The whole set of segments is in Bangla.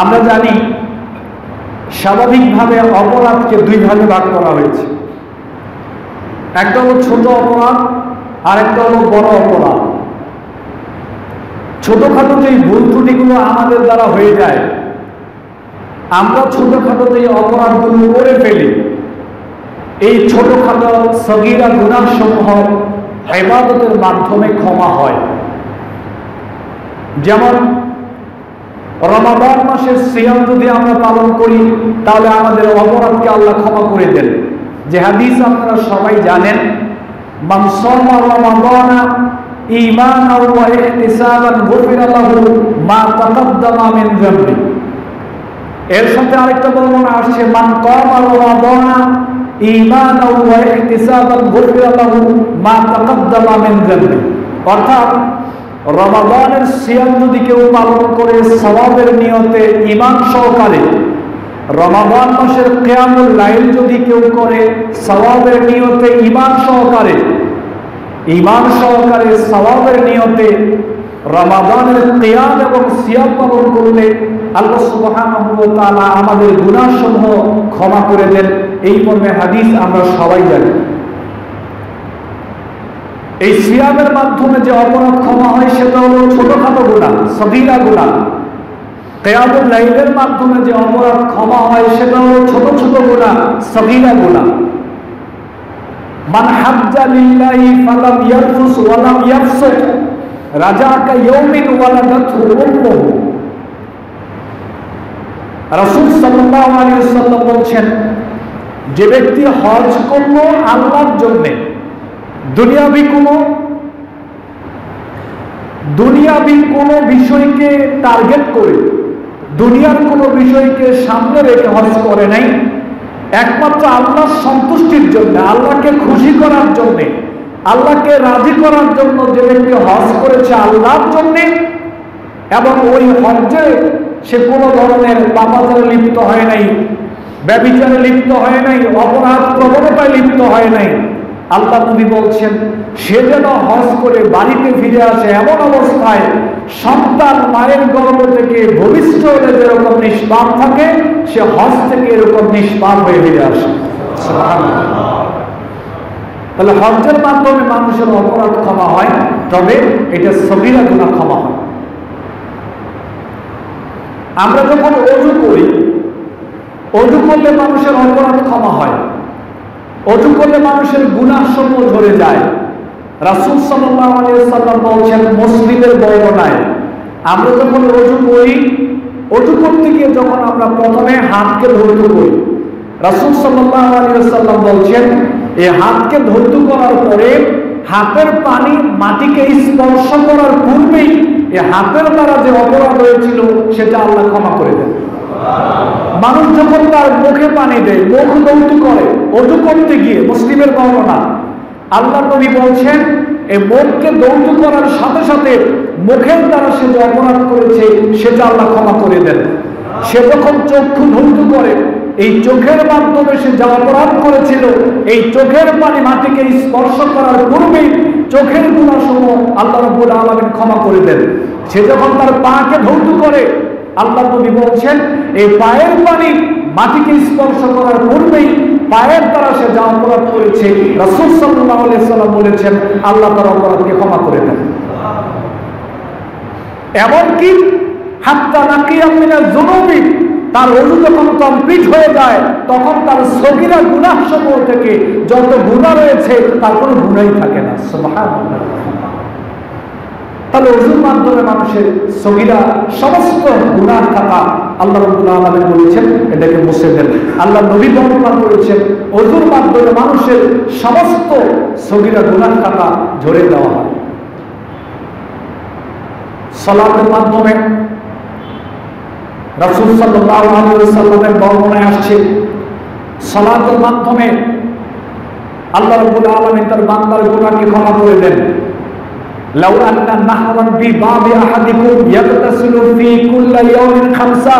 আমরা জানি স্বাভাবিকভাবে অপরাধকে দুই ভাগে ভাগ করা হয়েছে। একটা হলো ছোট অপরাধ আর একটা হলো বড় অপরাধ। ছোটখাটো যে ভুল ত্রুটিগুলো আমাদের দ্বারা হয়ে যায়। আমরা ছোটখাটো যে অপরাধগুলো করে ফেলি। এই ছোটখাটো সগিরা গুণার সমূহ হেবাদতের মাধ্যমে ক্ষমা হয়। যেমন রমাদান মাসের সিয়াম যদি আমরা পালন করি, তাহলে আমাদের অপরাধকে আল্লাহ ক্ষমা করে দেন। যে হাদিস আপনারা সবাই জানেন, মান লাহু মা এর সাথে আরেকটা বর্ণনা আসছে, মান কামা লাহু মা অর্থাৎ রমাদানের সিয়াম যদি কেউ পালন করে সওয়াবের নিয়তে ইমান সহকারে, রমাদান মাসের কেয়ামুল লাইল যদি কেউ করে সওয়াবের নিয়তে ইমান সহকারে ইমান সহকারে সওয়াবের নিয়তে রমাদানের কিয়াম এবং সিয়াম পালন করলে আল্লাহ সুবহানাহু ওয়া আমাদের গুণাসমূহ ক্ষমা করে দেন। এই মর্মে হাদিস আমরা সবাই জানি। এই সিয়ামের মাধ্যমে যে অপরাধ ক্ষমা হয়, সেটা হলো ছোটখাটো গুণা সগীরা গুণা। কেয়ামুল লাইলের মাধ্যমে যে অপরাধ ক্ষমা হয়, সেটা হলো ছোট ছোট গুণা সগীরা গুণা। মান হাজ্জা লিল্লাহি ফালাম ইয়ারফুস ওয়া লাম ইয়াফসুক রাজাকা ইয়াউমিন ওয়ালাদাতহু উম্মুহু। রাসূল সাল্লাল্লাহু আলাইহি ওয়াসাল্লাম বলছেন, যে ব্যক্তি হজ করল আল্লাহর জন্য দুনিয়াবি কোনো দুনিয়াবি কোনো বিষয়কে টার্গেট করে, দুনিয়ার কোনো বিষয়কে সামনে রেখে হজ করে নাই। একমাত্র আল্লাহর সন্তুষ্টির জন্য, আল্লাহকে খুশি করার জন্য, আল্লাহকে রাজি করার জন্য যে ব্যক্তি হজ করেছে আল্লাহর জন্যে, এবং ওই হজ্জে সে কোনো ধরনের পাপাচারে লিপ্ত হয় নাই ব্যবিচারে লিপ্ত হয় নাই, অপরাধ প্রবণতায় লিপ্ত হয় নাই। আল্লাহ নবী বলছেন, সে যেন হজ করে বাড়িতে ফিরে আসে এমন অবস্থায় সন্তান মায়ের গর্ভ থেকে ভবিষ্যৎ হলে যেরকম নিষ্পাপ থাকে, সে হজ থেকে এরকম নিষ্পাপ হয়ে ফিরে আসে। তাহলে হজ্জের মাধ্যমে মানুষের অপরাধ ক্ষমা হয়, তবে এটা সবিরা গুণা ক্ষমা হয়। আমরা যখন অজু করি, অজু করলে মানুষের অপরাধ ক্ষমা হয়। অজু করলে মানুষের গুণাসমূহ ধরে যায়। রাসুল সাল্লাম বলছেন, মুসলিমের বর্ণনায় আমরা যখন অজু করি অজু করতে গিয়ে যখন আমরা প্রথমে হাতকে ধৈর্য করি। রাসুল সাল্লাম বলছেন এই হাতকে ধৈর্য করার পরে হাতের পানি মাটিকে স্পর্শ করার পূর্বেই এই হাতের দ্বারা যে অপরাধ হয়েছিল, সেটা আল্লাহ ক্ষমা করে দেন। মানুষ যখন তার মুখে পানি দেয়, মুখ দৌত করে, অজু করতে গিয়ে মুসলিমের বর্ণনা, আল্লাহ নবী বলছেন, এই মুখকে দৌত করার সাথে সাথে মুখের দ্বারা সে যে অপরাধ করেছে, সেটা আল্লাহ ক্ষমা করে দেন। সে যখন চক্ষু ধৌত করে, এই চোখের মাধ্যমে সে যা অপরাধ করেছিল, এই চোখের পানি মাটিকে স্পর্শ করার পূর্বেই চোখের গুণা গুণাসমূহ আল্লাহ রব্বুল আলমিন ক্ষমা করে দেন। সে যখন তার পাকে ধৌত করে, আল্লাহ নবী বলছেন এই পায়ের পানি মাটিকে স্পর্শ করার পূর্বেই পায়ের দ্বারা সে যা অপরাধ করেছে, রাসূল আলাইহি সাল্লাম বলেছেন, আল্লাহ তার অপরাধকে ক্ষমা করে দেন। এমনকি হাত্তা নাকিয়া মিনাল যুনুবি, তার অজু যখন কমপ্লিট হয়ে যায়, তখন তার সগিরা গুনাহ সমূহ থেকে যত গুণা রয়েছে, তার কোনো গুণাই থাকে না। সুবহানাল্লাহ। তাহলে অজুর মাধ্যমে মানুষের সগিরা সমস্ত গুনার খাতা আল্লাহ রবুল্লাহ আলমী বলেছেন, এটাকে মুছে দেন। আল্লাহ নবী বর্ণনা করেছেন অজুর মাধ্যমে মানুষের সমস্ত সগিরা গুনার খাতা ঝরে দেওয়া হয়। সলাতের মাধ্যমে রাসুল সাল্লামের বর্ণনায় আসছে, সলাতের মাধ্যমে আল্লাহ রবুল আলমী তার বান্দার গুণাকে ক্ষমা করে দেন। لو أن نهرا في باب أحدكم يغتسل في كل يوم خمسة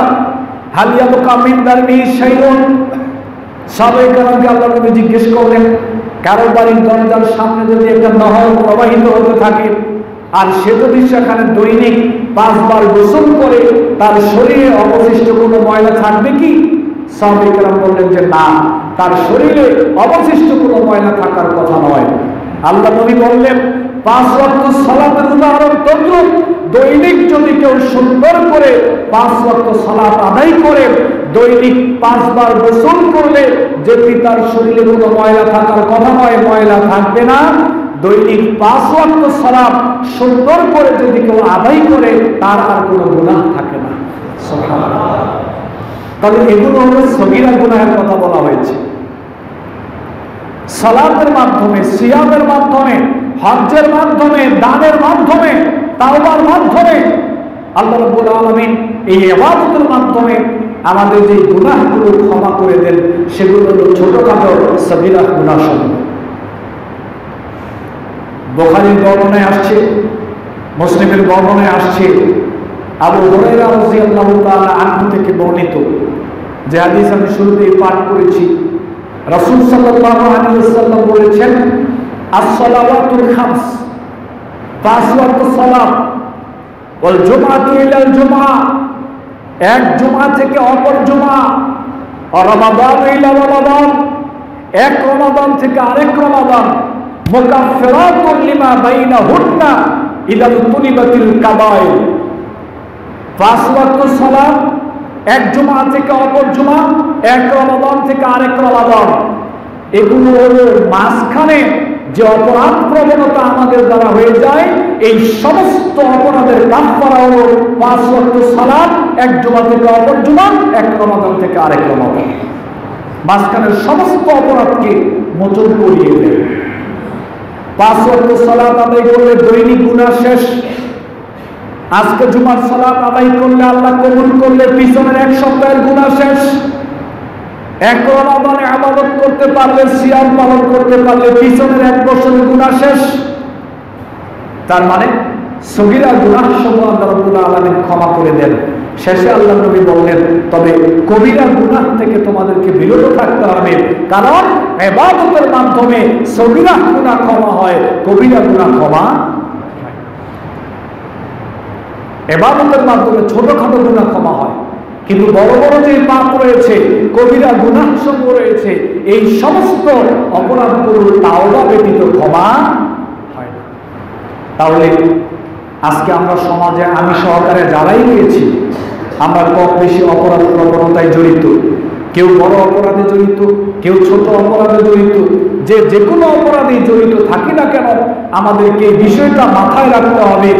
هل يبقى من دربه شيء সবাই কারণকে আল্লাহ নবী জিজ্ঞেস করলেন কারো বাড়ির দরজার সামনে যদি একটা নহর প্রবাহিত হতে থাকে আর সে যদি সেখানে দৈনিক পাঁচবার গোসল করে তার শরীরে অবশিষ্ট কোনো ময়লা থাকবে কি সাহাবিকরাম বললেন যে না তার শরীরে অবশিষ্ট কোনো ময়লা থাকার কথা নয় আল্লাহ নবী বললেন পাঁচ ওয়াক্ত সালাতের উদাহরণ তদ্রুপ দৈনিক যদি কেউ সুন্দর করে পাঁচ ওয়াক্ত সালাত আদায় করে, দৈনিক পাঁচবার গোসল করলে যেটি তার শরীরে কোনো ময়লা থাকার কথা নয়, ময়লা থাকবে না। দৈনিক পাঁচ ওয়াক্ত সালাত সুন্দর করে যদি কেউ আদায় করে, তার আর কোনো গুনাহ থাকে না। তাহলে এগুলো হলো সগিরা গুনাহের কথা বলা হয়েছে। সালাতের মাধ্যমে, সিয়ামের মাধ্যমে হজ্জের মাধ্যমে, দানের মাধ্যমে, তাওবার মাধ্যমে আল্লাহ রাব্বুল আলামিন এই ইবাদতের মাধ্যমে আমাদের যে গুনাহগুলো ক্ষমা করে দেন, সেগুলো হলো ছোটখাটো সগিরা গুনাহ সমূহ বোখারির বর্ণনায় আসছে, মুসলিমের বর্ণনায় আসছে, আবু হুরায়রা রাদিয়াল্লাহু তাআলা আনহু থেকে বর্ণিত যে হাদিস আমি শুরুতেই পাঠ করেছি। রাসূল সাল্লাল্লাহু আলাইহি ওয়াসাল্লাম বলেছেন খামস এক জুমআ থেকে অপর জুমআ রমাদান ইলা এক রমাদান থেকে আরেক রমাদান মুকাফফিরাতুল লিমা বাইনাহুন্না ইদা তুনিবাতিল কাবাইর পাঁচ ওয়াক্ত সালাত এক জুমা থেকে অপর জুমা, এক রমাদান থেকে আরেক রমাদান। এগুলো হলো মাঝখানে যে অপরাধ প্রবণতা আমাদের দ্বারা হয়ে যায়, এই সমস্ত অপরাধের কাফারা হলো পাঁচ ওয়াক্ত সালাদ এক জুমা থেকে অপর জুমা, এক রমাদান থেকে আরেক রমাদান। মাঝখানের সমস্ত অপরাধকে মোচন করিয়ে দেয়। পাঁচ ওয়াক্ত সালাদ আদায় করলে দৈনিক গুণা শেষ। আজকে জুমার সালাদ আদায় করলে আল্লাহ কবুল করলে পিছনের এক সপ্তাহের গুণা শেষ। এক রমাদানে আবাদত করতে পারলে, সিয়াম পালন করতে পারলে পিছনের এক বছরের গুনাহ শেষ। তার মানে সগিরা গুনাহ সমূহ আল্লাহ রাব্বুল আলামিন ক্ষমা করে দেন। শেষে আল্লাহ নবী বললেন, তবে কবিরা গুনাহ থেকে তোমাদেরকে বিরত থাকতে হবে। কারণ ইবাদতের মাধ্যমে সগিরা গুনাহ ক্ষমা হয়, কবিরা গুনাহ ক্ষমা এবাদতের মাধ্যমে ছোটখাটো গুনাহ ক্ষমা হয়। কিন্তু বড় বড় যে পাপ রয়েছে, কবিরা গুণাসম রয়েছে, এই সমস্ত অপরাধগুলো তাওবা ব্যতীত ক্ষমা হয় না। তাহলে আজকে আমরা সমাজে আমি সহকারে যারাই রয়েছি, আমরা কম বেশি অপরাধ প্রবণতায় জড়িত। কেউ বড় অপরাধে জড়িত, কেউ ছোট অপরাধে জড়িত, যে যে কোনো অপরাধে জড়িত থাকি না কেন, আমাদেরকে এই বিষয়টা মাথায় রাখতে হবে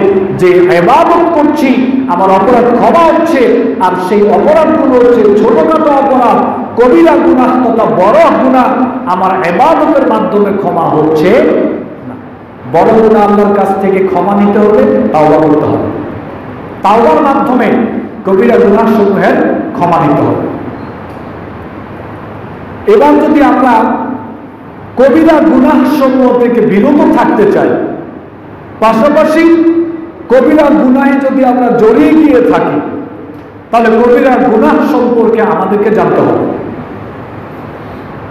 যে এবাদত করছি, আমার অপরাধ ক্ষমা হচ্ছে, আর সেই অপরাধগুলো হচ্ছে ছোটখাটো অপরাধ, কবিরা গুনাহ তথা বড় গুনাহ, আমার এবাদতের মাধ্যমে ক্ষমা হচ্ছে বড় গুনাহ আল্লাহর কাছ থেকে ক্ষমা নিতে হলে তাওবা করতে হবে। তাওবার মাধ্যমে কবিরা গুনাহ সমূহের ক্ষমা নিতে হবে। এবার যদি আমরা কবিরা গুনাহ সমূহ থেকে বিরত থাকতে চাই, পাশাপাশি কবিরা গুনাহে যদি আমরা জড়িয়ে গিয়ে থাকি, তাহলে কবিরা গুনাহ সম্পর্কে আমাদেরকে জানতে হবে।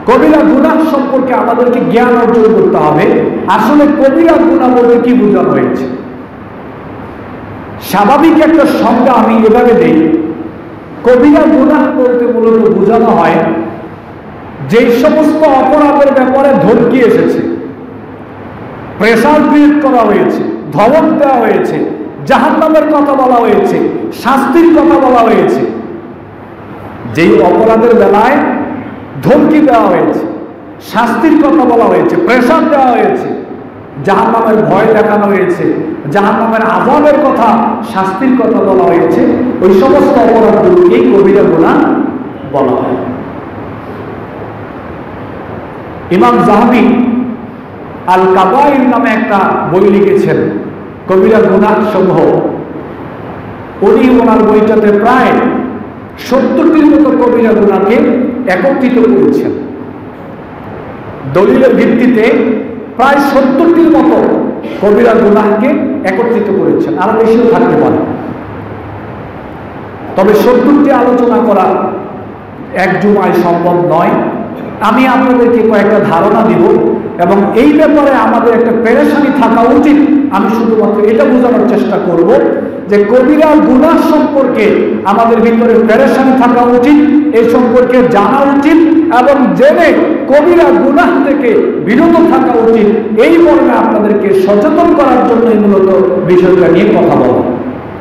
কবিরা গুনাহ সম্পর্কে আমাদেরকে জ্ঞান অর্জন করতে হবে। আসলে কবিরা গুনাহ বলতে কি বোঝানো হয়েছে? স্বাভাবিক একটা সংজ্ঞা আমি এভাবে দেই। কবিরা গুনাহ বলতে মূলত বোঝানো হয় যেই সমস্ত অপরাধের ব্যাপারে ধমকি এসেছে প্রেসার ক্রিয়েট করা হয়েছে, ধমক দেওয়া হয়েছে, জাহান্নামের কথা বলা হয়েছে, শাস্তির কথা বলা হয়েছে, যেই অপরাধের বেলায় ধমকি দেওয়া হয়েছে, শাস্তির কথা বলা হয়েছে প্রেসার দেওয়া হয়েছে, জাহান্নামের ভয় দেখানো হয়েছে, জাহান্নামের আজাবের কথা, শাস্তির কথা বলা হয়েছে, ওই সমস্ত অপরাধগুলোকেই কবিরা গুণা বলা হয়। ইমাম জাহাবি আল কাবাইর নামে একটা বই লিখেছেন, কবিরা গুনাহ সমূহ উনি ওনার বইটাতে প্রায় সত্তরটির মতো কবিরা গুণাকে একত্রিত করেছেন। দলিলের ভিত্তিতে প্রায় সত্তরটির মতো কবিরা গুনাহকে একত্রিত করেছেন। আরও বেশিও থাকতে পারে। তবে সত্তরটি আলোচনা করা এক জুমায় সম্ভব নয়। আমি আপনাদেরকে কয়েকটা ধারণা দিব এবং এই ব্যাপারে আমাদের একটা পেরেশানি থাকা উচিত। আমি শুধুমাত্র এটা বোঝানোর চেষ্টা করব যে কবিরা গুনাহ সম্পর্কে আমাদের ভিতরে প্যারেশানি থাকা উচিত এই সম্পর্কে জানা উচিত এবং জেনে কবিরা গুনাহ থেকে বিরত থাকা উচিত। এই মর্মে আপনাদেরকে সচেতন করার জন্যই মূলত বিষয়টা নিয়ে কথা বলা।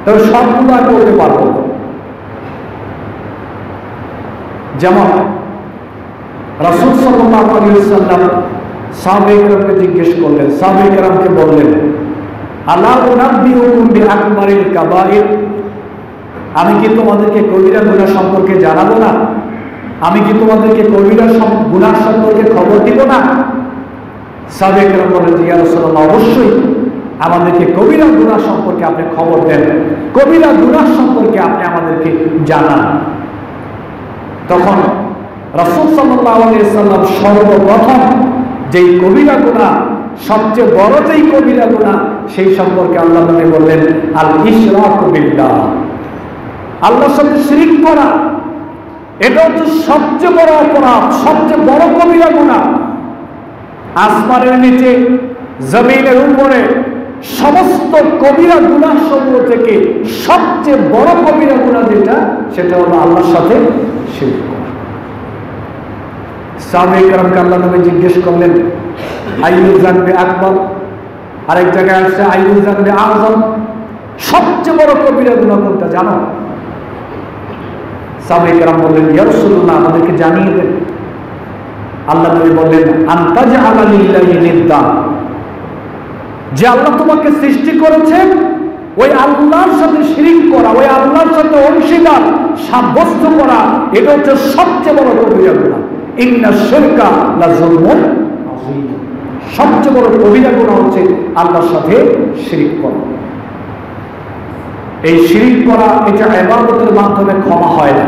তবে সবগুলো করতে পারব যেমন রাসুল আলাইহি ওয়াসাল্লাম সাহাবায়ে জিজ্ঞেস করলেন সাহাবায়ে কেরামকে বললেন, আলা উনাব্বিউকুম বিআকবারিল কাবাইর? আমি কি তোমাদেরকে কবিরা গুনাহ সম্পর্কে জানাব না? আমি কি তোমাদেরকে কবিরা গুনাহ সম্পর্কে খবর দিব না? সাহাবায়ে কেরাম বলেন যে ইয়া অবশ্যই আমাদেরকে কবিরা গুনাহ সম্পর্কে আপনি খবর দেন। কবিরা গুনাহ সম্পর্কে আপনি আমাদেরকে জানান। তখন রাসূল সাল্লাল্লাহু আলাইহি সাল্লাম সর্বপ্রথম যেই কবিরা গুনাহ, সবচেয়ে বড় যেই কবিরা গুনাহ, সেই সম্পর্কে আল্লাহ নবী বললেন আল ইশরাকু বিল্লাহ। আল্লাহর সাথে শিরিক করা, এটা হচ্ছে সবচেয়ে বড় অপরাধ, সবচেয়ে বড় কবিরা গুনাহ। আসমানের নিচে, জমিনের উপরে, সমস্ত কবিরা গুনাহ সমূহ থেকে সবচেয়ে বড় কবিরা গুনাহ যেটা, সেটা হলো আল্লাহর সাথে করা। সাহাবে কারণকে আল্লাহ নবী জিজ্ঞেস করলেন আইনুল জানবে আকবর? আরেক জায়গায় আসছে আইনুল জানবে আজম? সবচেয়ে বড় কবিরা গুণা কোনটা জানো? সাবেকরাম কারাম বললেন ইয়ারসুল্লাহ আমাদেরকে জানিয়ে দেন। আল্লাহ নবী বললেন আন্তাজ আল্লাহ যে আল্লাহ তোমাকে সৃষ্টি করেছেন ওই আল্লাহর সাথে শিরিক করা, ওই আল্লাহর সাথে অংশীদার, সাব্যস্ত করা, এটা হচ্ছে সবচেয়ে বড় কবিরা গুণা সবচেয়ে বড় কবিরা গুনাহ হচ্ছে আল্লাহর সাথে শিরিক করা। এই শিরিক করা, এটা ইবাদতের মাধ্যমে ক্ষমা হয় না।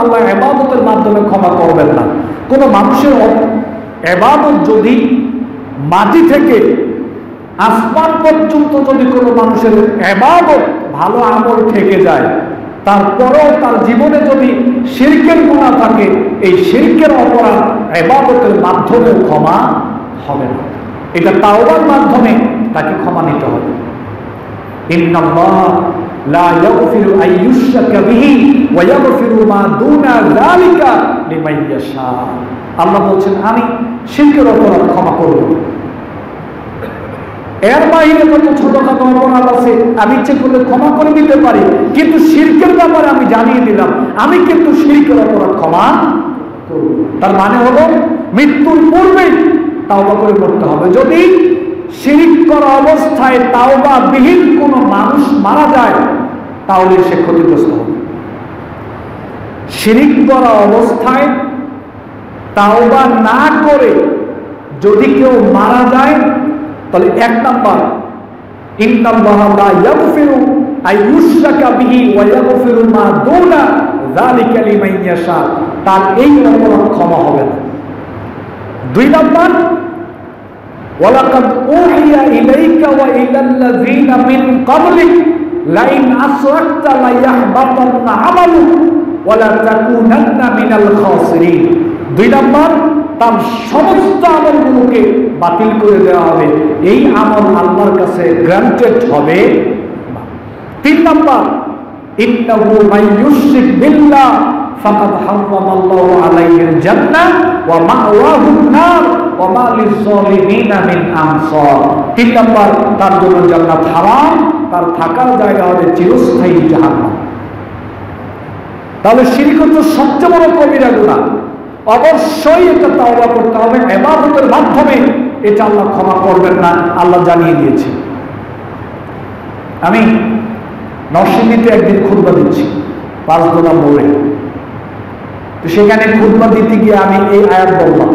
আল্লাহ এবাদতের মাধ্যমে ক্ষমা করবেন না। কোন মানুষের এবাদত যদি মাটি থেকে আসমান পর্যন্ত যদি কোনো মানুষের এবাদত ভালো আমল থেকে যায় তারপরেও তার জীবনে যদি শিল্পের গুণা থাকে, এই শিল্পের অপরাধ এবাদতের মাধ্যমে ক্ষমা হবে না। এটা তাওবার মাধ্যমে তাকে ক্ষমা নিতে হবে। আল্লাহ বলছেন, আমি শিল্পের অপরাধ ক্ষমা করব এর বাইরে যত ছোটখাটো অপরাধ আছে, আমি ইচ্ছে করলে ক্ষমা করে দিতে পারি, কিন্তু শিল্পের ব্যাপারে আমি জানিয়ে দিলাম, আমি কিন্তু শিরকের অপরাধ ক্ষমা তার মানে হলো, মৃত্যুর পূর্বেই তাওবা করে করতে হবে। যদি শিরিক করা অবস্থায় তাওবা বিহীন কোন মানুষ মারা যায়, তাহলে সে ক্ষতিগ্রস্ত হবে। শিরিক করা অবস্থায় তাওবা না করে যদি কেউ মারা যায় তাহলে এক নাম্বার ইন্নাল্লাহ লা ইয়াগফিরু আই ইউশরাকা বিহি ওয়া ইয়াগফিরু মা দুনা যালিকা লিমান ইয়াশা তার এই অপরাধ ক্ষমা হবে না দুই নাম্বার ولقد أوحي إليك وإلى الذين من قبلك لئن أشركت ليحبطن عملك ولا تكونن من الخاسرين দুই নম্বর তার সমস্ত আমলগুলোকে বাতিল করে দেওয়া হবে। এই আমল আল্লাহর কাছে গ্রান্টেড হবে। তিন নম্বর তার তার চিরস্থায়ী তাহলে শিরক সবচেয়ে বড় কবিরা গুনাহ। অবশ্যই এটা তাওবা করতে হবে ইবাদতের মাধ্যমে। এটা আল্লাহ ক্ষমা করবেন না, আল্লাহ জানিয়ে দিয়েছে। আমি নরসিংদীতে একদিন খুতবা দিচ্ছি পাঁচদোলা মোড়ে তো সেখানে খুদবা দিতে গিয়ে আমি এই আয়াত বললাম।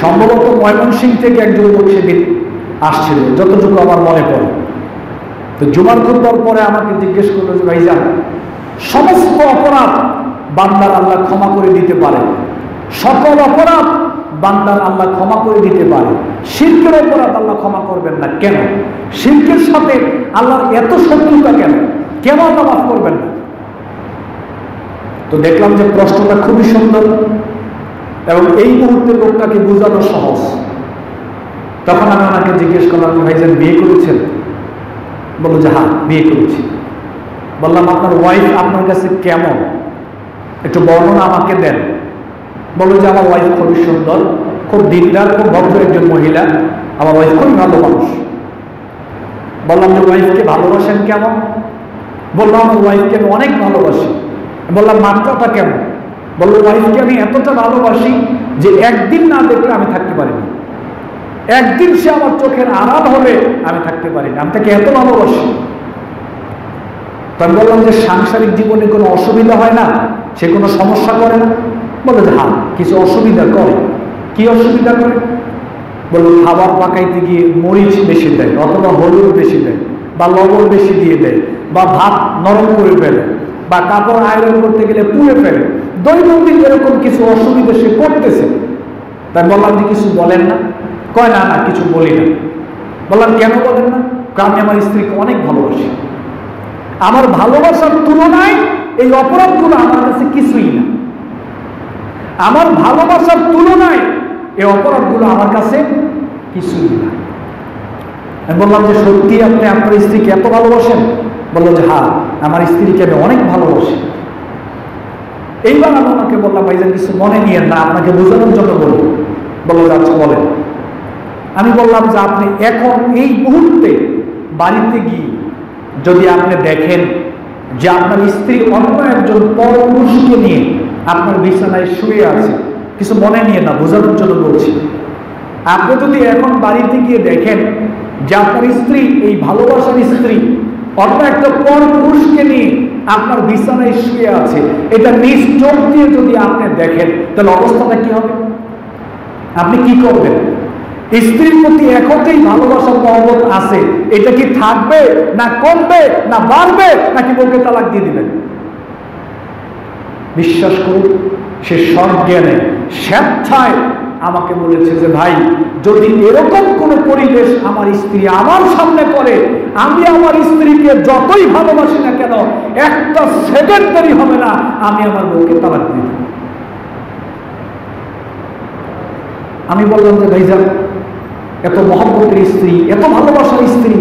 সম্ভবত ময়মনসিং থেকে একজন লোক সেদিন আসছিল, যতটুকু আমার মনে পড়ে। তো জুমার খুতবার পরে আমাকে জিজ্ঞেস করল যে, ভাইজান, সমস্ত অপরাধ বান্দার আল্লাহ ক্ষমা করে দিতে পারে। সকল অপরাধ বান্দার আল্লাহ ক্ষমা করে দিতে পারে। শিল্পের অপরাধ আল্লাহ ক্ষমা করবেন না। কেন? শিল্পের সাথে আল্লাহর এত শত্রুতা কেন? কেন আল্লাহ মাফ করবেন না? তো দেখলাম যে প্রশ্নটা খুবই সুন্দর এবং এই মুহূর্তে লোকটাকে বোঝানো সহজ। তখন আমি ওনাকে জিজ্ঞেস করলাম ভাইজান, বিয়ে করেছেন? বলল যে হ্যাঁ বিয়ে করেছি। বললাম, আপনার ওয়াইফ আপনার কাছে কেমন? একটু বর্ণনা আমাকে দেন। বলল যে আমার ওয়াইফ খুবই সুন্দর, খুব দিনদার, খুব ভদ্র একজন মহিলা, আমার ওয়াইফ খুবই ভালো মানুষ। বললাম যে ওয়াইফকে ভালোবাসেন কেমন? বললাম আমার ওয়াইফকে আমি অনেক ভালোবাসি। বললাম, মাত্রাটা কেমন? বলল ওয়াইফকে আমি এতটা ভালোবাসি যে একদিন না দেখলে আমি থাকতে পারি না একদিন সে আমার চোখের আড়াল হলে আমি থাকতে পারি না আমি তাকে এত ভালোবাসি। তো আমি বললাম যে সাংসারিক জীবনে কোনো অসুবিধা হয় না? সে কোনো সমস্যা করে না? বলে যে হ্যাঁ কিছু অসুবিধা করে। কি অসুবিধা করে? বলল, খাবার পাকাইতে গিয়ে মরিচ বেশি দেয়, অথবা হলুদ বেশি দেয়, বা লবণ বেশি দিয়ে দেয়, বা ভাত নরম করে ফেলে, বা কাপড় আয়রন করতে গেলে পুড়ে ফেলে। দৈনন্দিন এরকম কিছু অসুবিধা সে করতেছে। তাই বললাম যে কিছু বলেন না। কয়, না না, কিছু বলি না। বললাম, কেন বলেন না? কারণ আমি আমার স্ত্রীকে অনেক ভালোবাসি। আমার ভালোবাসার তুলনায় এই অপরাধগুলো আমার কাছে কিছুই না। আমার ভালোবাসার তুলনায় এই অপরাধগুলো আমার কাছে কিছুই না। আমি বললাম যে, সত্যি আপনি আপনার স্ত্রীকে এত ভালোবাসেন? বলল যে হ্যাঁ আমার স্ত্রীকে আমি অনেক ভালোবাসি। এইবার আমি ওনাকে বললাম, ভাইজান, কিছু মনে নিয়েন না, আপনাকে বোঝানোর জন্য বলি। বলল যে আচ্ছা বলেন। আমি বললাম যে, আপনি এখন এই মুহূর্তে বাড়িতে গিয়ে যদি আপনি দেখেন যে আপনার স্ত্রী অন্য একজন পরপুরুষকে নিয়ে আপনার বিছানায় শুয়ে আছে, কিছু মনে নিয়ে না, বোঝানোর জন্য বলছি। আপনি যদি এখন বাড়িতে গিয়ে দেখেন যে আপনার স্ত্রী, এই ভালোবাসার স্ত্রী, অন্য একটা পর পুরুষকে নিয়ে আপনার বিছানায় শুয়ে আছে, এটা নিজ চোখ দিয়ে যদি আপনি দেখেন, তাহলে অবস্থাটা কি হবে? আপনি কি করবেন? স্ত্রীর প্রতি একটাই ভালোবাসার মহব্বত আছে। এটা কি থাকবে না কমবে না বাড়বে নাকি বউকে তালাক দিয়ে দিবেন? বিশ্বাস করুন, সে সজ্ঞানে, স্বেচ্ছায় আমাকে বলেছে যে, ভাই, যদি এরকম কোন পরিবেশ আমার স্ত্রী আমার সামনে করে, আমি আমার স্ত্রীকে যতই ভালোবাসি না কেন, একটা সেকেন্ড দেরি হবে না আমি আমার বউকে তালাক দিয়ে দেব। আমি বললাম যে, ভাইজান এত মহব্বতের স্ত্রী, এত ভালোবাসার স্ত্রী,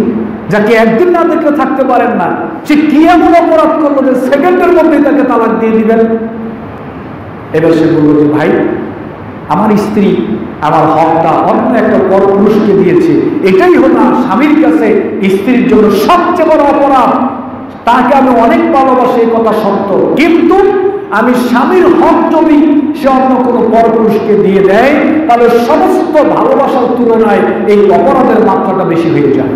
যাকে একদিন না দেখলে থাকতে পারেন না, সে কি এমন অপরাধ করল যে সেকেন্ডের মধ্যেই তাকে তালাক দিয়ে দিবেন? এবার সে বলল যে, ভাই, আমার স্ত্রী আমার হকটা অন্য একটা পরপুরুষকে দিয়েছে। এটাই হলো স্বামীর কাছে স্ত্রীর জন্য সবচেয়ে বড় অপরাধ। তাকে আমি অনেক ভালোবাসি, এই কথা সত্য। কিন্তু আমি স্বামীর হক যদি সে অন্য কোনো পরপুরুষকে দিয়ে দেয়, তাহলে সমস্ত ভালোবাসার তুলনায় এই অপরাধের মাত্রাটা বেশি হয়ে যায়।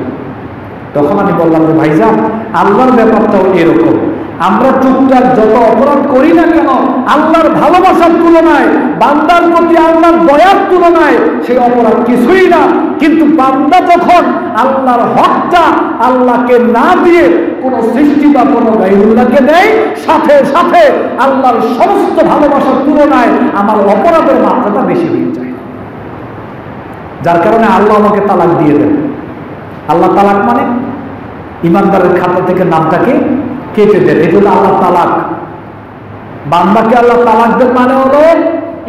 তখন আমি বললাম ভাইজান, আল্লাহর ব্যাপারটাও এরকম। আমরা টুকটাক যত অপরাধ করি না কেন, আল্লাহর ভালোবাসার তুলনায়, বান্দার প্রতি আল্লাহর দয়ার তুলনায় সেই অপরাধ কিছুই না। কিন্তু বান্দা যখন আল্লাহর হকটা আল্লাহকে না দিয়ে কোন সৃষ্টি বা কোনো গাইরুল্লাহকে দেয়, সাথে সাথে আল্লাহর সমস্ত ভালোবাসার তুলনায় আমার অপরাধের মাত্রাটা বেশি হয়ে যায়। যার কারণে আল্লাহ আমাকে তালাক দিয়ে দেন। আল্লাহ তালাক মানে? ইমানদারের খাতা থেকে নামটাকে কেটে দেন, এটা হলো আল্লাহ তালাক। বান্দাকে আল্লাহ তালাক দেন মানে হলো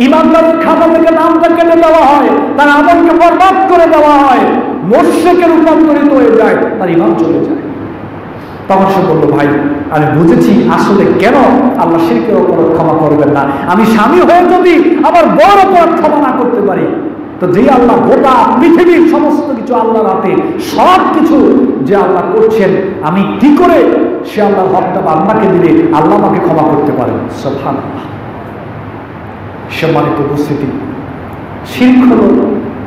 ইমানদারের খাতা থেকে নামটা কেটে দেওয়া হয়, তার আমলকে বরবাদ করে দেওয়া হয় মোর্শেকে রূপান্তরিত হয়ে যায়, তার ইমান চলে যায়। তখন সে বলল, ভাই, আমি বুঝেছি আসলে কেন আল্লাহ শিরকের অপরাধ ক্ষমা করবেন না। আমি স্বামী হয়ে যদি আমার বড় অপরাধ ক্ষমা না করতে পারি তো যে আল্লাহ গোটা পৃথিবীর সমস্ত কিছু আল্লাহর হাতে, সব কিছু যে আল্লাহ করছেন, আমি কি করে সে আল্লাহর হকটা আল্লাহকে দিলে আল্লাহ আমাকে ক্ষমা করতে পারেন সফান সম্মানিত উপস্থিতি শির্ক হল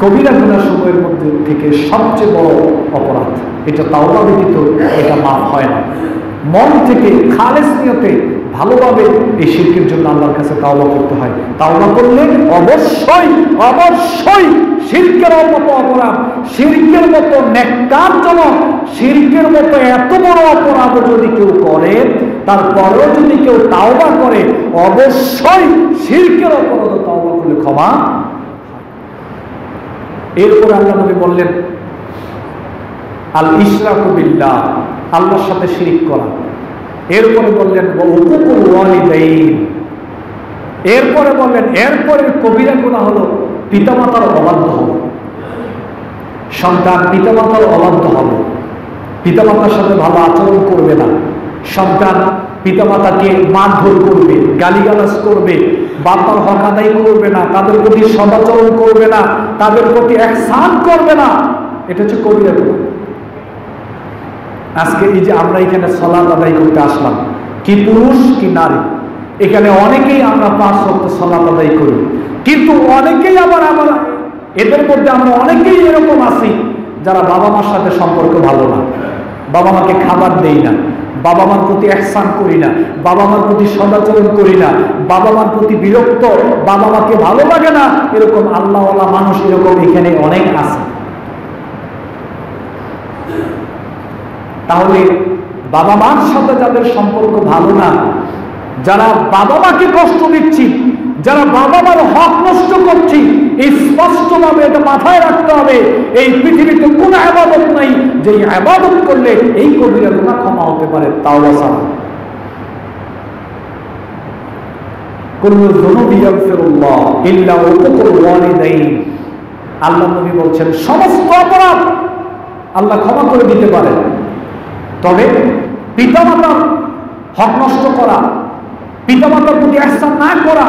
কবিরা গুণা সময়ের মধ্যে থেকে সবচেয়ে বড় অপরাধ, এটা তাওবা ব্যতীত এটা মাফ হয় না। মন থেকে খালেস নিয়তে ভালোভাবে এই শিল্পের জন্য আল্লাহর কাছে তাওবা করতে হয়। তাওবা করলে অবশ্যই অবশ্যই শিল্পের মতো অপরাধ শিল্পের মতো নেককারজনক শিল্পের মতো এত বড় অপরাধ যদি কেউ করে, তারপরেও যদি কেউ তাওবা করে, অবশ্যই শিল্পের অপরাধ তাওবা করলে ক্ষমা এরপরে আল্লাহ নবী বললেন আল ইসরাকু বিল্লাহ, আল্লাহর সাথে শিরিক করা। এরপরে বললেন এরপরে বললেন এরপরে কবিরা গুণা হলো পিতামাতার অবাধ্য হওয়া। সন্তান পিতামাতার অবাধ্য হবে। পিতামাতার সাথে ভালো আচরণ করবে না। সন্তান পিতামাতাকে মারধর করবে, গালিগালাজ করবে বাপার হক আদায় করবে না, তাদের প্রতি সদাচরণ করবে না, তাদের প্রতি একসান করবে না। এটা হচ্ছে কবিরা গুণা আজকে এই যে আমরা এখানে সলাদ আদায় করতে আসলাম, কি পুরুষ কি নারী, এখানে অনেকেই আমরা পাঁচ সপ্তাহ সলাদ আদায় করি, কিন্তু অনেকেই আবার আমরা এদের মধ্যে আমরা অনেকেই এরকম আছি যারা বাবা মার সাথে সম্পর্ক ভালো না, বাবা মাকে খাবার দেই না, বাবা মার প্রতি একসান করি না, বাবা মার প্রতি সদাচরণ করি না, বাবা মার প্রতি বিরক্ত, বাবা মাকে ভালো লাগে না, এরকম আল্লাহওয়ালা মানুষ এরকম এখানে অনেক আছে। তাহলে বাবা মার সাথে যাদের সম্পর্ক ভালো না। যারা বাবা মাকে কষ্ট দিচ্ছি, যারা বাবা মার হক নষ্ট করছি, এই স্পষ্টভাবে এটা মাথায় রাখতে হবে, এই পৃথিবীতে কোনো আবাদত নাই যে আবাদত করলে এই কবিরা গুণা ক্ষমা হতে পারে তাও আসাম আল্লাহ নবী বলছেন, সমস্ত অপরাধ আল্লাহ ক্ষমা করে দিতে পারেন। তবে পিতামাতার হক নষ্ট করা পিতামাতার প্রতি আহসান না করা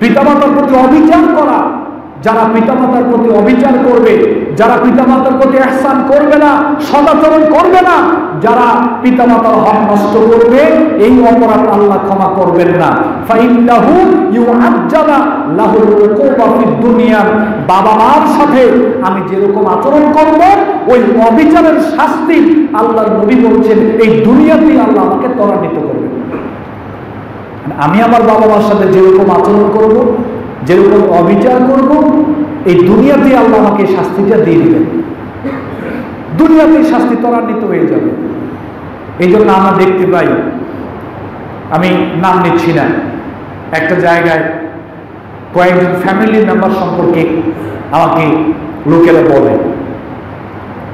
পিতামাতার প্রতি অবিচার করা যারা পিতামাতার প্রতি অবিচার করবে, যারা পিতামাতার প্রতি আহসান করবে না, সদাচরণ করবে না, যারা পিতামাতার হক নষ্ট করবে, এই অপরাধ আল্লাহ ক্ষমা করবেন না। ফাইন্নাহু ইউআজ্জালা লাহুল উকুবা ফিদ দুনিয়া। বাবা মার সাথে আমি যেরকম আচরণ করব, ওই অবিচারের শাস্তি আল্লাহর নবী বলছেন, এই দুনিয়াতেই আল্লাহ আমাকে ত্বরান্বিত করবে আমি আমার বাবা মার সাথে যেরকম আচরণ করব যেরকম অবিচার করব, এই দুনিয়াতে আল্লাহ আমাকে শাস্তিটা দিয়ে দিবেন। দুনিয়াতে শাস্তি ত্বরান্বিত হয়ে যাবে। এই জন্য আমরা দেখতে পাই, আমি নাম নিচ্ছি না। একটা জায়গায় কয়েকজন ফ্যামিলি মেম্বার সম্পর্কে আমাকে লোকেরা বলে।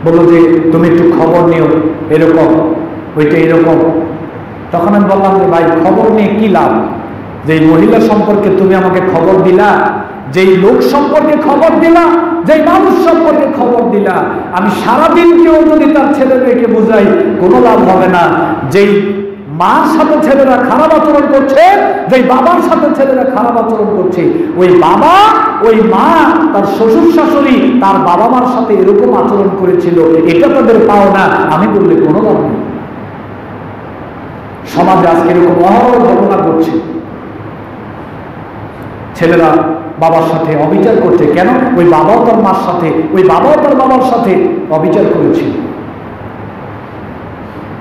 বলল যে, তুমি একটু খবর নিও, এরকম, ওইটা এরকম। তখন আমি বললাম যে, ভাই, খবর নিয়ে কি লাভ? যে মহিলা সম্পর্কে তুমি আমাকে খবর দিলা, যেই লোক সম্পর্কে খবর দিলা, যেই মানুষ সম্পর্কে খবর দিলা, আমি সারাদিন কেউ যদি তার ছেলে মেয়েকে বুঝাই, কোনো লাভ হবে না। যেই মার সাথে ছেলেরা খারাপ আচরণ করছে, যেই বাবার সাথে ছেলেরা খারাপ আচরণ করছে, ওই বাবা, ওই মা, তার শ্বশুর শাশুড়ি তার বাবা মার সাথে এরকম আচরণ করেছিল, এটা তাদের পাওনা, আমি বললে কোনো লাভ নেই। সমাজে আজকে এরকম অহরহ ঘটনা ঘটছে। ছেলেরা বাবার সাথে অবিচার করছে। কেন? ওই বাবাও তার মার সাথে, ওই বাবাও তার বাবার সাথে অবিচার করেছিল।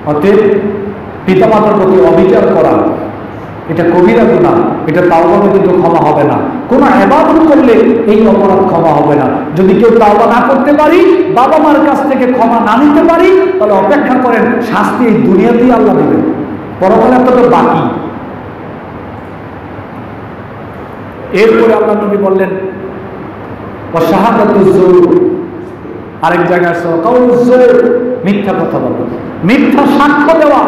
অতএব পিতামাতার প্রতি অবিচার করা, এটা কবিরা গুণা এটা তাওবাতে কিন্তু ক্ষমা হবে না। কোনো এবাদত করলে এই অপরাধ ক্ষমা হবে না। যদি কেউ তাওবা না করতে পারি, বাবা মার কাছ থেকে ক্ষমা না নিতে পারি, তাহলে অপেক্ষা করেন, শাস্তি এই দুনিয়াতেই আল্লাহ দেবেন। পরকালে তো বাকি। এরপরে আল্লাহ নবী বললেন আরেক জায়গায় মিথ্যা কথা বলো। মিথ্যা সাক্ষ্য দেওয়া।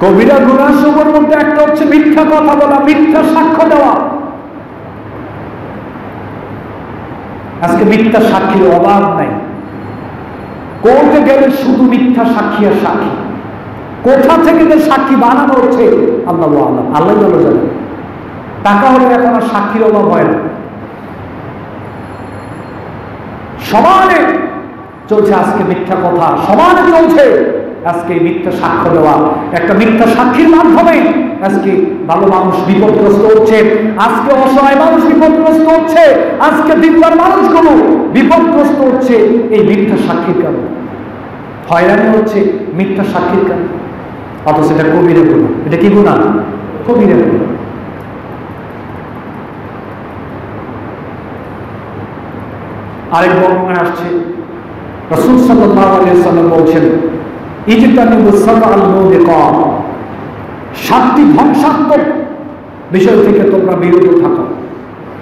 কবিরা গুণাসমূহের মধ্যে একটা হচ্ছে মিথ্যা কথা বলা, মিথ্যা সাক্ষ্য দেওয়া। আজকে মিথ্যা সাক্ষীর অভাব নাই। কোর্টে গেলে শুধু মিথ্যা সাক্ষী আর সাক্ষী? কোথা থেকে যে সাক্ষী বানানো হচ্ছে? আল্লাহ আল্লাহ আল্লাহ জানে। টাকা হলে এখন আর সাক্ষীর অভাব হয় না। সমানে চলছে আজকে মিথ্যা কথা, সমানে চলছে আজকে মিথ্যা সাক্ষ্য দেওয়া। একটা মিথ্যা সাক্ষীর মাধ্যমে আজকে ভালো মানুষ বিপদগ্রস্ত হচ্ছে, আজকে অসহায় মানুষ বিপদগ্রস্ত হচ্ছে, আজকে দিনদার মানুষগুলো বিপদগ্রস্ত হচ্ছে এই মিথ্যা সাক্ষীর কারণে। হয়রানি হচ্ছে মিথ্যা সাক্ষীর কারণে। অথচ এটা কবিরে গুণা। এটা কি গুণা? কবিরে গুণা। আরেক বর্ণনায় আসছে। রসুল সাল্লাল্লাহু আলাইহি সাল্লাম বলছেন সাতটি ধ্বংসাত্মক বিষয় থেকে তোমরা বিরত থাকো।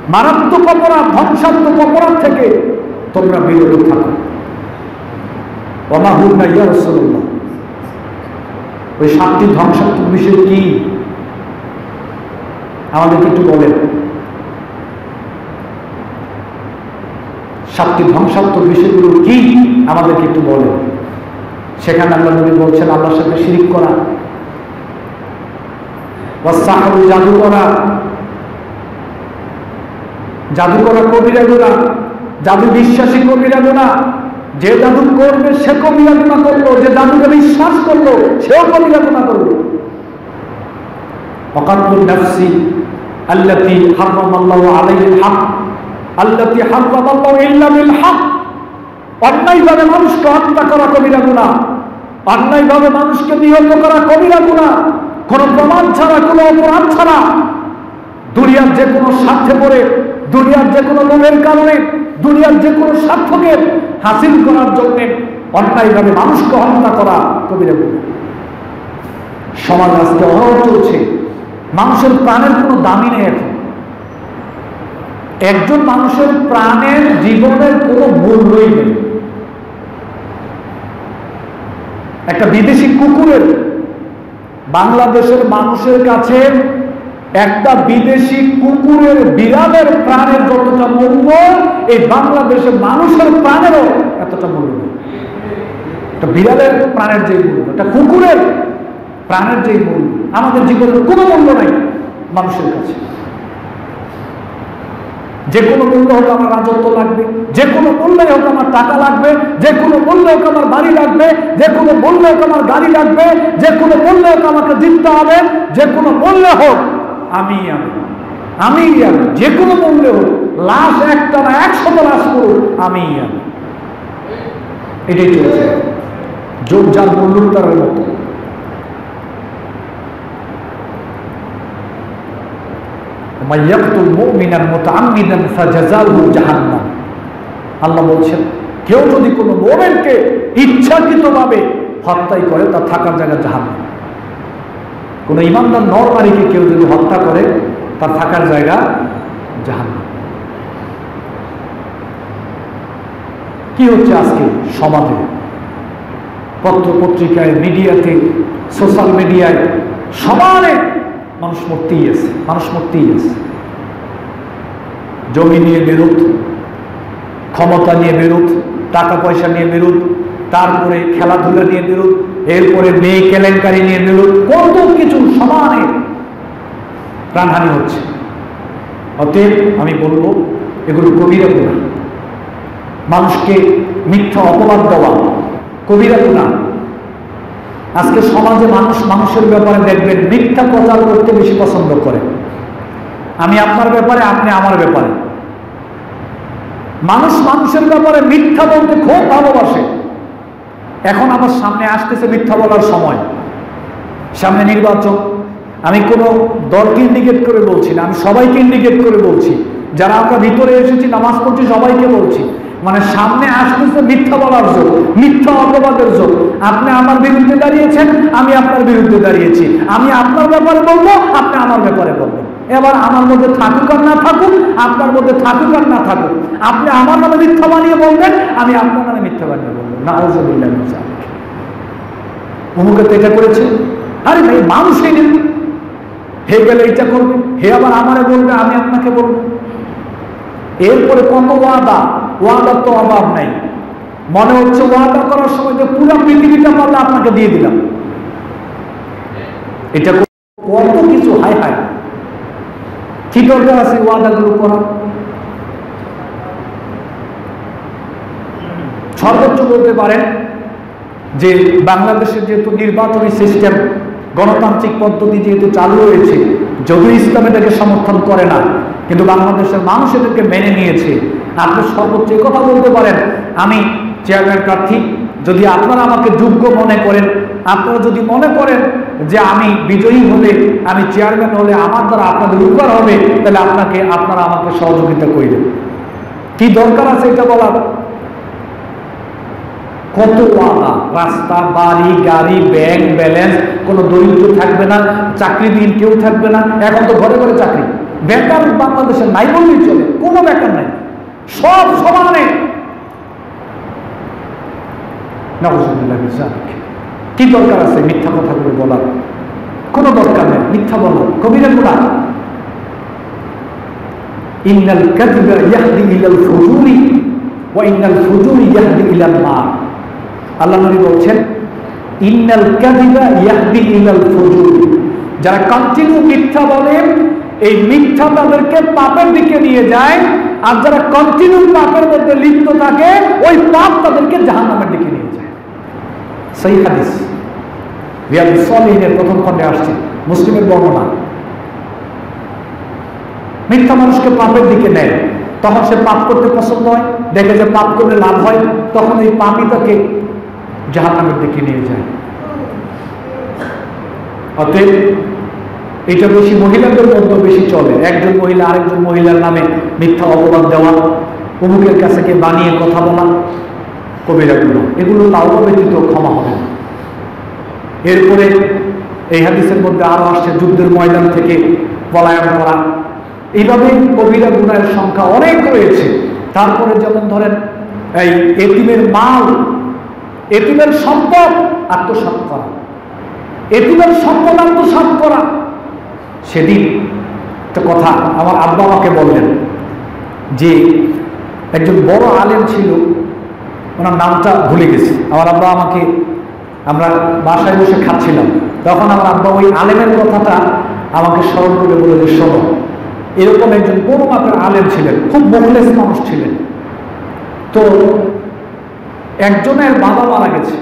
মারাত্মক অপরাধ, ধ্বংসাত্মক অপরাধ থেকে তোমরা বিরত থাকো। অমাহুল্লা ইয়া ওই সাতটি ধ্বংসাত্মক বিষয় কি? আমাদেরকে একটু বলেন। সাতটি ধ্বংসাত্মক বিষয়গুলো কি আমাদেরকে একটু বলেন। সেখানে আল্লাহ নবী বলছেন, আল্লাহর সাথে শিরিক করা জাদু করা জাদু করা কবিরা গোনা জাদু বিশ্বাসী কবিরা গোনা যে জাদু করবে সে কবিরা গোনা করল, যে জাদুকে বিশ্বাস করল, সেও কবিরা গোনা করল। অকাতুল নাফসি আল্লাতি হারামাল্লাহু আলাইহিল হক আল্লাতি হারামাল্লাহু ইল্লা বিল হক। অন্যায়ভাবে মানুষকে হত্যা করা কবিরা গুণা। অন্যায়ভাবে মানুষকে নিহত করা কবিরা গুণা। কোন প্রমাণ ছাড়া, কোনো অপরাধ ছাড়া। দুনিয়ার যে কোনো স্বার্থে পড়ে, দুনিয়ার যে কোনো লোভের কারণে, দুনিয়ার যে কোনো স্বার্থকে হাসিল করার জন্য অন্যায়ভাবে মানুষকে হত্যা করা কবিরা গুণা। সমাজ আজকে অহর চলছে মানুষের প্রাণের কোনো দামি নেই এখন। একজন মানুষের প্রাণের জীবনের কোনো মূল্যই নেই একটা বিদেশি কুকুরের বাংলাদেশের মানুষের কাছে একটা বিদেশি কুকুরের বিড়ালের প্রাণের যতটা মূল্য, এই বাংলাদেশের মানুষের প্রাণেরও এতটা মূল্য একটা বিড়ালের প্রাণের যে মূল্য, একটা কুকুরের প্রাণের যে মূল্য, আমাদের জীবনের কোনো মূল্য নাই মানুষের কাছে। যে কোনো মূল্য হোক আমার রাজত্ব লাগবে, যে কোনো মূল্যে হোক আমার টাকা লাগবে, যে কোনো মূল্যে হোক আমার বাড়ি লাগবে, যে কোনো মূল্যে হোক আমার গাড়ি লাগবে, যে কোনো মূল্যে হোক আমাকে জিততে হবে, যে কোনো মূল্যে হোক আমি আমি আমি আমি, যে কোনো মূল্যে হোক, লাশ একটা না একশত লাশ করুক আমি আমি। এটাই চলছে। যোগ যার মূল্য তার মতো। আল্লাহ বলছেন, কেউ যদি কোনো মোমেনকে ইচ্ছাকৃতভাবে হত্যাই করে, তার থাকার জায়গা জাহান্নাম। কোনো ইমানদার নর নারীকে কেউ যদি হত্যা করে, তার থাকার জায়গা জাহান্নাম। কি হচ্ছে আজকে সমাজে? পত্র পত্রিকায় মিডিয়াতে, সোশ্যাল মিডিয়ায় সমানে মানুষ মরতেই আছে, মানুষ মরতেই আছে। জমি নিয়ে বিরোধ ক্ষমতা নিয়ে বিরোধ টাকা পয়সা নিয়ে বিরোধ তারপরে খেলাধুলা নিয়ে বিরোধ এরপরে মেয়ে কেলেঙ্কারি নিয়ে বিরোধ কত কিছু সমানে প্রাণহানি হচ্ছে। অতএব আমি বলব, এগুলো কবিরা গুণা। মানুষকে মিথ্যা অপবাদ দেওয়া কবিরা গুণা। আজকে সমাজে মানুষ মানুষের ব্যাপারে দেখবেন, মিথ্যা প্রচার করতে বেশি পছন্দ করে। আমি আপনার ব্যাপারে, আপনি আমার ব্যাপারে। মানুষ মানুষের ব্যাপারে মিথ্যা বলতে খুব ভালোবাসে। এখন আমার সামনে আসতেছে মিথ্যা বলার সময়। সামনে নির্বাচন। আমি কোনো দলকে ইন্ডিকেট করে বলছি না, আমি সবাইকে ইন্ডিকেট করে বলছি। যারা আমরা ভিতরে এসেছি, নামাজ পড়ছি, সবাইকে বলছি। মানে সামনে আসতেছে মিথ্যা বলার যোগ মিথ্যা অপবাদের যোগ আপনি আমার বিরুদ্ধে দাঁড়িয়েছেন, আমি আপনার বিরুদ্ধে দাঁড়িয়েছি। আমি আপনার ব্যাপারে বলব, আপনি আমার ব্যাপারে বলবেন। এবার আমার মধ্যে থাকুক আর না থাকুক, আপনার মধ্যে থাকুক আর না থাকুক। আপনি আমার নামে মিথ্যা বানিয়ে বলবেন, আমি আপনার নামে মিথ্যা বানিয়ে বলব। না অমুকে তো এটা করেছে? আরে ভাই মানুষই নেই হে গেলে এটা করবে, হে আবার আমারে বলবে, আমি আপনাকে বলব। এরপরে কত ওয়াদা? ওয়াদার তো অভাব নাই। মনে হচ্ছে ওয়াদা করার সময় যে পুরো পৃথিবীটা পারলে আপনাকে দিয়ে দিলাম। এটা কত কিছু হাই হাই কি দরকার আছে ওয়াদাগুলো করা সর্বোচ্চ বলতে পারেন যে বাংলাদেশের যেহেতু নির্বাচনী সিস্টেম গণতান্ত্রিক পদ্ধতি যেহেতু চালু হয়েছে, যদিও ইসলাম এটাকে সমর্থন করে না, কিন্তু বাংলাদেশের মানুষ এদেরকে মেনে নিয়েছে। আপনি সর্বোচ্চ কথা বলতে পারেন। আমি চেয়ারম্যান প্রার্থী, যদি আপনারা আমাকে যোগ্য মনে করেন, আপনারা যদি মনে করেন যে আমি বিজয়ী হলে, আমি চেয়ারম্যান হলে আমার দ্বারা আপনাদের উপকার হবে, তাহলে আপনাকে, আপনারা আমাকে সহযোগিতা করবেন। কি দরকার আছে এটা বলার? কত ওয়াদা? রাস্তা, বাড়ি, গাড়ি ব্যাংক ব্যালেন্স কোনো দরিদ্র থাকবে না, চাকরিবিহীন কেউ থাকবে না, এখন তো ঘরে ঘরে চাকরি। বেকার বাংলাদেশে নাই বললেই চলে, কোনো বেকার নাই। সব সমানে। কি দরকার আছে মিথ্যা কথাগুলো বলার? কোনো দরকার নেই, মিথ্যা বলার কবিরা গুণা ইন্নাল কাযিবা ইয়াহদি ইলাল ফুজুরি ওয়াইনাল ফুজুর ইয়াহদি ইলাল মা আল্লাহ নবী বলছেন, ইন্নাল কাযিবা ইয়াহদি ইলাল ফুজুর। যারা কন্টিনিউ মিথ্যা বলেন এই মিথ্যা তাদেরকে পাপের দিকে নিয়ে যায় আর যারা কন্টিনিউ পাপের মধ্যে লিপ্ত থাকে, ওই পাপ তাদেরকে জাহান্নামের দিকে নিয়ে যায়। সেই হাদিস। রিয়াদুস সলিহিনের প্রথম খণ্ডে আসছে। মুসলিমের বর্ণনা। মিথ্যা মানুষকে পাপের দিকে নেয়। তখন সে পাপ করতে পছন্দ হয়, দেখে যে পাপ করলে লাভ হয়, তখন এই পাপই তাকে জাহান্নামের দিকে নিয়ে যায়। অতএব এটা বেশি মহিলাদের মধ্যে বেশি চলে। একজন মহিলা আরেকজন মহিলার নামে মিথ্যা অপবাদ দেওয়া, অমুকের কাছে কে বানিয়ে কথা বলা কবিরাগুলো এগুলো তাও ব্যতীত ক্ষমা হবে না। এরপরে এই হাদিসের মধ্যে আরও আসছে, যুদ্ধের ময়দান থেকে পলায়ন করা। এইভাবে কবিরা গুণের সংখ্যা অনেক রয়েছে। তারপরে যেমন ধরেন, এই এতিমের মাল, এতিমের সম্পদ, আত্মসাৎ করা। এতিমের সম্পদ, আত্মসাৎ করা। সেদিন একটা কথা আমার আব্বা আমাকে বললেন যে একজন বড় আলেম ছিল, ওনার নামটা ভুলে গেছি। আমার আব্বা আমাকে, আমরা বাসায় বসে খাচ্ছিলাম। তখন আমার আব্বা ওই আলেমের কথাটা আমাকে স্মরণ করে বলে যে, শোনো, এরকম একজন বড় মাপের আলেম ছিলেন, খুব মহলেস মানুষ ছিলেন। তো একজনের বাবা মারা গেছে।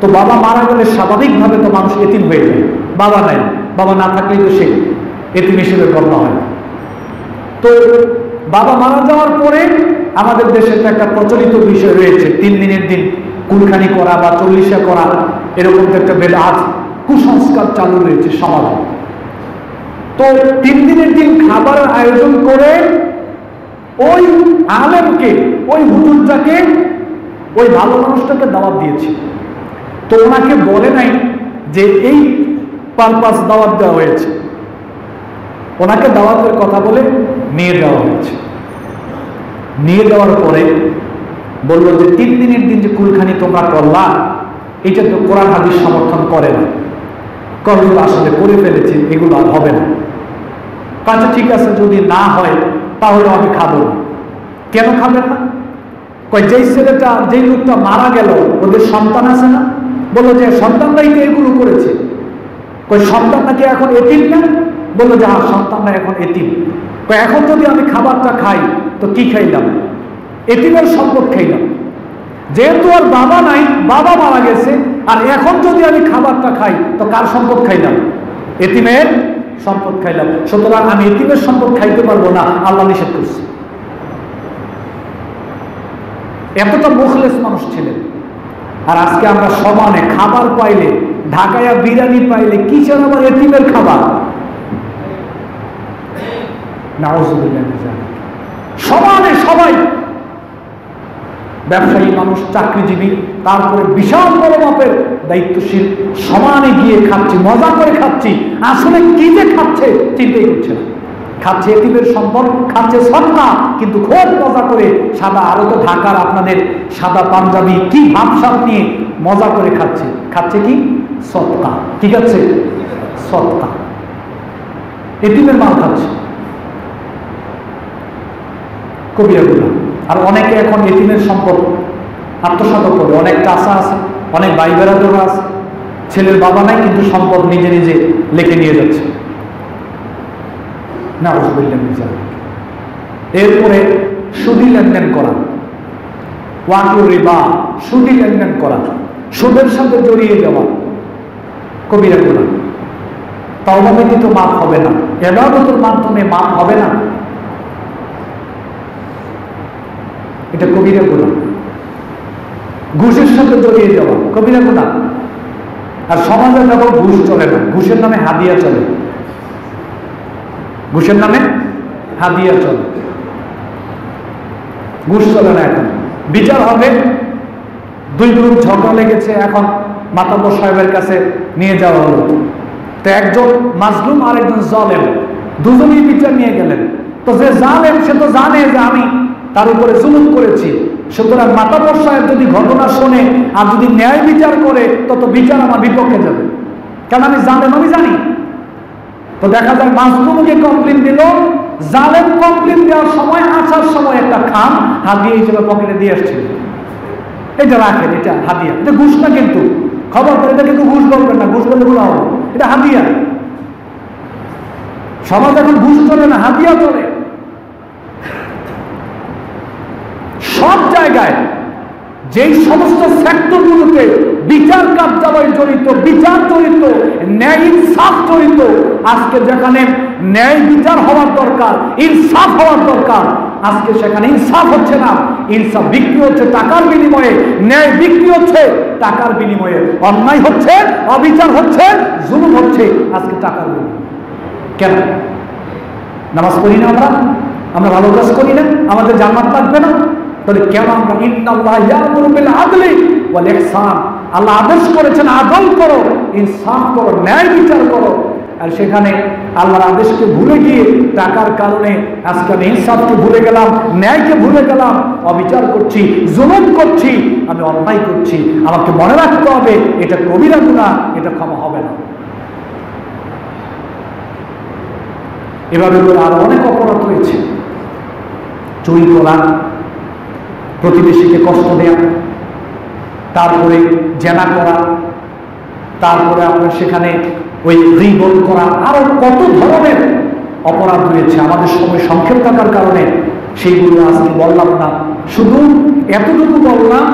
তো বাবা মারা গেলে স্বাভাবিকভাবে তো মানুষ এতিম হয়ে যায়। বাবা নাই। বাবা না থাকলেই তো সে এতিম হিসেবে গণ্য হয় তো বাবা মারা যাওয়ার পরে আমাদের দেশে তো একটা প্রচলিত বিষয় রয়েছে, তিন দিনের দিন কুলখানি করা বা চল্লিশা করা, এরকম তো একটা বেদাত কুসংস্কার চালু রয়েছে সমাজে। তো তিন দিনের দিন খাবারের আয়োজন করে ওই আলেমকে, ওই হুজুরটাকে, ওই ভালো মানুষটাকে দাওয়াত দিয়েছে। তো ওনাকে বলে নাই যে এই পারপাস দাওয়াত দেওয়া হয়েছে। ওনাকে দাওয়াতের কথা বলে নিয়ে দেওয়া হয়েছে। নিয়ে দেওয়ার পরে বলল যে, তিন দিনের দিন যে কুলখানি তোমরা করলা, এটা তো কোরআন হাদিস সমর্থন করে না। করল আসলে করে ফেলেছে, এগুলো আর হবে না। আচ্ছা ঠিক আছে, যদি না হয়, তাহলে আমি খাব না। কেন খাবেন না? কয়, যেই ছেলেটা, যেই লোকটা মারা গেল, ওদের সন্তান আছে না? বলল যে, সন্তানরাই তো এগুলো করেছে। কই সন্তান নাকি এখন এতিম না? বলল যে হ্যাঁ সন্তানরা এখন এতিম। এখন যদি আমি খাবারটা খাই, তো কি খাইলাম? এতিমের সম্পদ খাইলাম। যেহেতু আর বাবা নাই, বাবা মারা গেছে, আর এখন যদি আমি খাবারটা খাই, তো কার সম্পদ খাইলাম? এতিমের সম্পদ খাইলাম। সুতরাং আমি এতিমের সম্পদ খাইতে পারব না, আল্লাহ নিষেধ করছে। এতটা মুখলেস মানুষ ছিলেন। আর আজকে আমরা সমানে খাবার পাইলে ঢাকায়া বিরিয়ানি পাইলে কি কিসের আবার এতিমের খাবার? মিন। সমানে সবাই ব্যবসায়ী মানুষ, চাকরিজীবী, তারপরে বিশাল বড় মাপের দায়িত্বশীল, সমানে গিয়ে খাচ্ছি, মজা করে খাচ্ছি, আসলে কি যে খাচ্ছে চিন্তাই করছে না। খাচ্ছে এতিমের সম্পদ, খাচ্ছে সন্না কিন্তু খুব মজা করে সাদা, আরও তো ঢাকার আপনাদের সাদা পাঞ্জাবি, কি ভাবসাব নিয়ে মজা করে খাচ্ছে। খাচ্ছে কি? সৎকা। ঠিক আছে? সৎকা। এটিমের মাল খাচ্ছে। কবিরাগুলো আর অনেকে এখন এটিমের সম্পদ আত্মসাত করে। অনেক চাষা আছে, অনেক ভাই বেড়াদোরা আছে। ছেলের বাবা নাই, কিন্তু সম্পদ নিজে নিজে লেখে নিয়ে যাচ্ছে। না এরপরে সুদি লেনদেন করা। ওয়াকু রিবা, সুদি লেনদেন করা। সুদের সাথে জড়িয়ে যাওয়া। কবিরা গুণা। তওবা ব্যতীত মাপ হবে না। এবাদতের মাধ্যমে মাপ হবে না। এটা কবিরা গুণা। ঘুষের সাথে জড়িয়ে যাওয়া, কবিরা গুণা। আর সমাজে যখন ঘুষ চলে না, ঘুষের নামে হাদিয়া চলে। ঘুষের নামে হাদিয়া চলে। ঘুষ চলে না এখন। বিচার হবে। দুই গ্রুপ ঝগড়া লেগেছে এখন মাতাব্বর সাহেবের কাছে। নিয়ে যাওয়া হলো। তো একজন মাজলুম আর একজন জলেম, দুজনেই বিচার নিয়ে গেলেন। তো যে জালেম, সে তো জানে যে আমি তার উপরে জুলুম করেছি। সুতরাং মাতাব্বর সাহেব যদি ঘটনা শোনে আর যদি ন্যায় বিচার করে তত বিচার আমার বিপক্ষে যাবে। কেন আমি জানেন আমি জানি। তো দেখা যায় মাজলুমকে কমপ্লেন দিল। জালেম কমপ্লেন দেওয়ার সময়, আসার সময় একটা খাম হাতিয়ে হিসেবে পকেটে দিয়ে আসছিল। এটা রাখেন, এটা হাতিয়া, এটা ঘুষ না কিন্তু। খবর করে কিন্তু ঘুষ বলবেন না, ঘুষ বললে গুলো এটা হাতিয়া। সমাজ এখন ঘুষ চলে না, হাতিয়া চলে সব জায়গায় যেই সমস্ত সেক্টরগুলোতে বিচার কার্যালয় জড়িত, বিচার জড়িত, ন্যায় ইনসাফ জড়িত, আজকে যেখানে ন্যায় বিচার হওয়ার দরকার, ইনসাফ হওয়ার দরকার, আজকে সেখানে ইনসাফ হচ্ছে না। ইনসাফ বিক্রি হচ্ছে টাকার বিনিময়ে, ন্যায় বিক্রি হচ্ছে টাকার বিনিময়ে। অন্যায় হচ্ছে, অবিচার হচ্ছে, জুলুম হচ্ছে আজকে টাকার বিনিময়ে। কেন? নামাজ পড়ি না আমরা? আমরা ভালো কাজ করি না? আমাদের জান্নাত লাগবে না? তাহলে কেন আমরা ইন্নাল্লাহ ইয়ামুরু বিল আদলি ওয়াল ইহসান আল্লাহ আদেশ করেছেন আদল করো, ইনসাফ করো, ন্যায় বিচার করো আর সেখানে আল্লাহর আদেশকে ভুলে গিয়ে টাকার কারণে আজকে আমি ইনসাফকে ভুলে গেলাম, ন্যায়কে ভুলে গেলাম, অবিচার করছি, জুলুম করছি, আমি অন্যায় করছি। আমাকে মনে রাখতে হবে, এটা কবিরা গুণা এটা ক্ষমা হবে না। এভাবে করে আরও অনেক অপরাধ রয়েছে চুরি করা, প্রতিবেশীকে কষ্ট দেয়া, তারপরে জেনা করা, তারপরে আপনার সেখানে ওই রিবন করা আরও কত ধরনের অপরাধ রয়েছে, আমাদের সময় সংক্ষেপ থাকার কারণে সেইগুলো আজকে বললাম না। শুধু এতটুকু বললাম,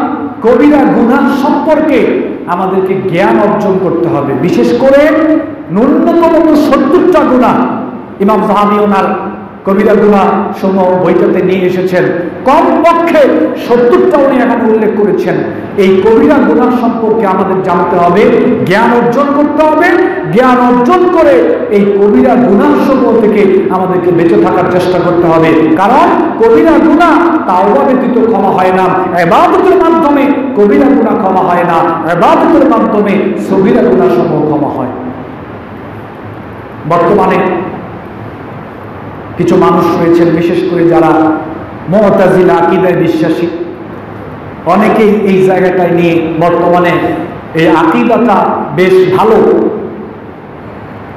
কবিরা গুণা সম্পর্কে আমাদেরকে জ্ঞান অর্জন করতে হবে। বিশেষ করে ন্যূনতম সত্তরটা গুণা ইমাম জাহাবি ওনার কবিরা গুণা সমূহ বইটাতে নিয়ে এসেছেন। কম পক্ষে সত্তরটা উনি এখানে উল্লেখ করেছেন। এই কবিরা গুণা সম্পর্কে আমাদের জানতে হবে, জ্ঞান অর্জন করতে হবে, জ্ঞান অর্জন করে এই কবিরা গুণা সমূহ থেকে আমাদেরকে বেঁচে থাকার চেষ্টা করতে হবে। কারণ কবিরা গুণা তাওবা ব্যতীত ক্ষমা হয় না এবাদতের মাধ্যমে কবিরা গুণা ক্ষমা হয় না এবাদতের মাধ্যমে সবিরা গুণা সমূহ ক্ষমা হয়। বর্তমানে কিছু মানুষ রয়েছেন, বিশেষ করে যারা মমতাজিল আকিদায় বিশ্বাসী। অনেকেই এই জায়গাটায় নিয়ে বর্তমানে এই আকিদাটা বেশ ভালো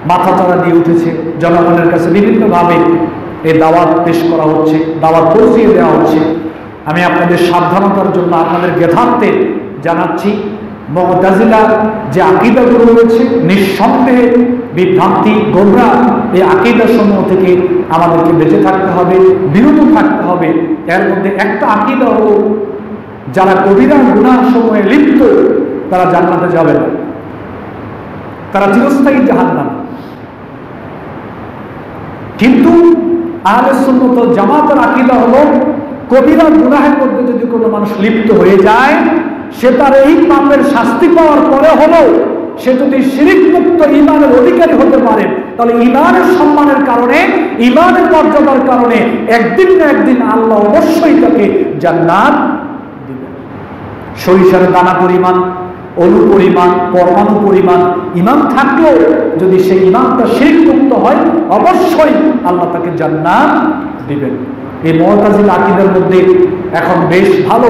মাথা চারা দিয়ে উঠেছে। জনগণের কাছে বিভিন্নভাবে এই দাওয়াত পেশ করা হচ্ছে, দাওয়াত পৌঁছিয়ে দেওয়া হচ্ছে। আমি আপনাদের সাবধানতার জন্য আপনাদের গেথার্থে জানাচ্ছি। মমতাজিলা যে আকিদাগুলো রয়েছে, নিঃসন্দেহে বিভ্রান্তি, গোমরা, এই আকিদা সমূহ থেকে আমাদেরকে বেঁচে থাকতে হবে, বিরত থাকতে হবে। এর মধ্যে একটা আকিদা হলো, যারা কবিরা গুণার সময়ে লিপ্ত, তারা জান্নাতে যাবে না। তারা চিরস্থায়ী জাহান্নাম। কিন্তু আহলে সুন্নত জামাতের আকিদা হলো কবিরা গুনাহের মধ্যে যদি কোনো মানুষ লিপ্ত হয়ে যায় সে তার এই পাপের শাস্তি পাওয়ার পরে হলেও সে যদি মুক্ত ইমানের অধিকারী হতে পারে, তাহলে ইমানের সম্মানের কারণে ইমানের মর্যাদার কারণে একদিন না একদিন আল্লাহ অবশ্যই তাকে জান্নাত দিবেন। সরিষার দানা পরিমাণ, অনু পরিমাণ, পরমাণু পরিমাণ ইমাম থাকলেও যদি সেই ইমামটা মুক্ত হয়, অবশ্যই আল্লাহ তাকে জান্নাত দিবেন। এই মহতাজিল আকিদের মধ্যে এখন বেশ ভালো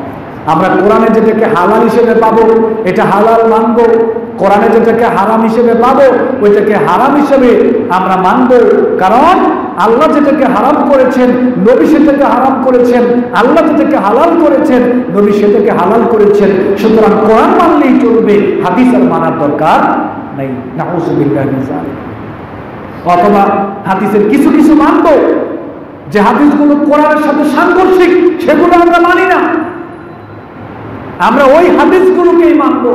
আমরা কোরআনে যেটাকে হালাল হিসেবে পাবো, এটা হালাল মানবো। কোরআনে যেটাকে হারাম হিসেবে পাবো, ওইটাকে হারাম হিসেবে আমরা মানবো। কারণ আল্লাহ যেটাকে হারাম করেছেন, নবী সেটাকে হারাম করেছেন, আল্লাহ যেটাকে হালাল করেছেন, নবী সেটাকে হালাল করেছেন। সুতরাং কোরআন মানলেই চলবে, হাদিস আর মানার দরকার নেই। অথবা হাদিসের কিছু কিছু মানবো, যে হাদিসগুলো কোরআনের সাথে সাংঘর্ষিক, সেগুলো আমরা মানি না। আমরা ওই হাদিসগুলোকেই মানব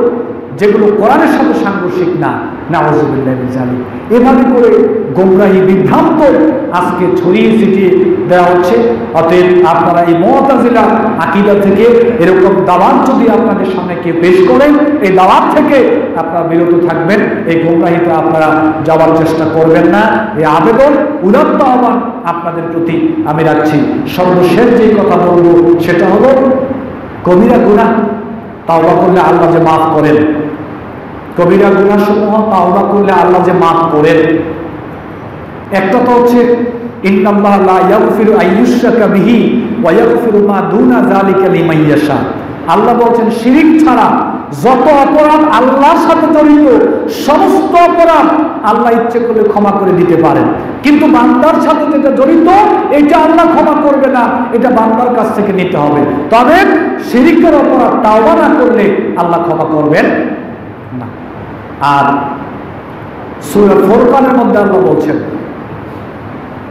যেগুলো কোরআনের সাথে সাংঘর্ষিক না। নাওয়াজুবিল্লাহ জানি এভাবে করে গোমরাহি বিভ্রান্ত আজকে ছড়িয়ে ছিটিয়ে দেওয়া হচ্ছে। অতএব আপনারা এই মমতাজিলা আকিদা থেকে এরকম দাওয়াত যদি আপনাদের সামনে কেউ পেশ করেন, এই দাওয়াত থেকে আপনারা বিরত থাকবেন। এই গোমরাহিতে আপনারা যাওয়ার চেষ্টা করবেন না। এই আবেদন উদাত্ত আহ্বান আপনাদের প্রতি আমি রাখছি। সর্বশেষ যে কথা বলব সেটা হলো, কবিরা গুণা তাওবা করলে আল্লাহ যে মাফ করেন। কবিরা গুণাসমূহ তাওবা করলে আল্লাহ যে মাফ করেন। একটা তো হচ্ছে, ইন্নাল্লাহ লা ইয়াগফিরু আইয়ুশরাকা বিহি ওয়া ইয়াগফিরু মা দুনা যালিকা লিমান ইয়াশা। আল্লাহ বলছেন, শিরিক ছাড়া যত অপরাধ আল্লাহর সাথে জড়িত সমস্ত অপরাধ আল্লাহ ইচ্ছে করলে ক্ষমা করে দিতে পারেন কিন্তু বান্দার সাথে যেটা জড়িত এটা আল্লাহ ক্ষমা করবে না এটা বান্দার কাছ থেকে নিতে হবে তবে শিরিকের অপরাধ তাওবা না করলে আল্লাহ ক্ষমা করবেন না আর সূরা ফুরকানের মধ্যে আল্লাহ বলছেন